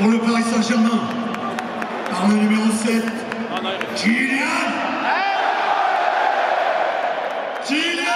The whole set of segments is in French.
pour le Paris Saint-Germain, par le numéro 7, Kylian. Kylian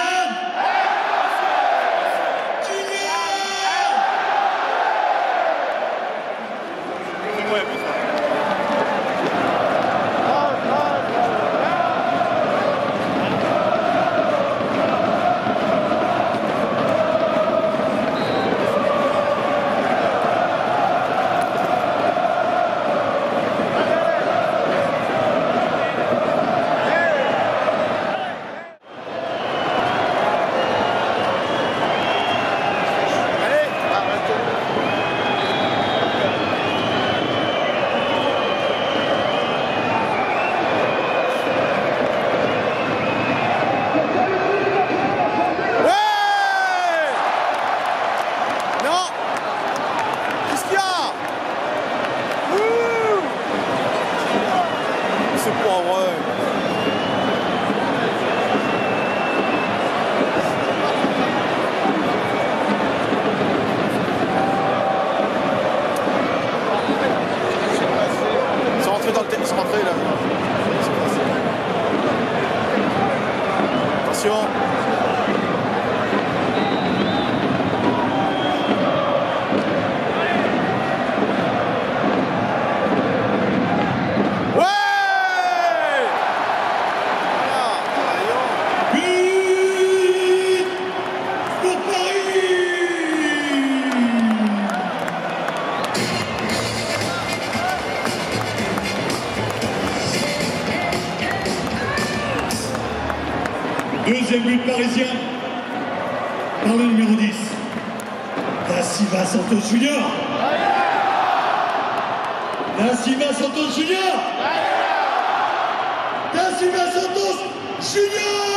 ですよ。Deuxième but parisien par le numéro 10. Da Silva Santos Junior. Da Silva Santos Junior. Da Silva Santos Junior